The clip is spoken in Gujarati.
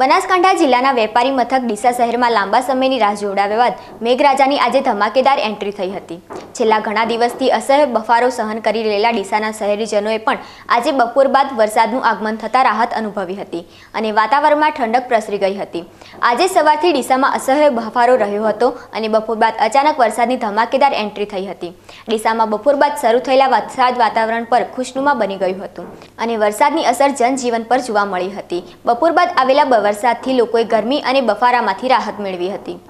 બનાસકાંઠા જિલ્લાના વેપારી મથક ડીસા શહેરમાં લાંબા સમયની રાહ જોડાવ્યા બાદ મેઘરાજાની આજે ધમાકેદાર એન્ટ્રી થઈ હતી. છેલ્લા ઘણા દિવસથી અસહ્ય બફારો સહન કરી રહેલા ડીસાના શહેરીજનોએ પણ આજે બપોર બાદ વરસાદનું આગમન થતાં રાહત અનુભવી હતી અને વાતાવરણમાં ઠંડક પ્રસરી ગઈ હતી. આજે સવારથી ડીસામાં અસહ્ય બફારો રહ્યો હતો અને બપોર બાદ અચાનક વરસાદની ધમાકેદાર એન્ટ્રી થઈ હતી. ડીસામાં બપોર બાદ શરૂ થયેલા વરસાદ વાતાવરણ પર ખુશનુમા બની ગયું હતું અને વરસાદની અસર જનજીવન પર જોવા મળી હતી. બપોર બાદ આવેલા વરસાદથી લોકોએ ગરમી અને બફારામાંથી રાહત મેળવી હતી.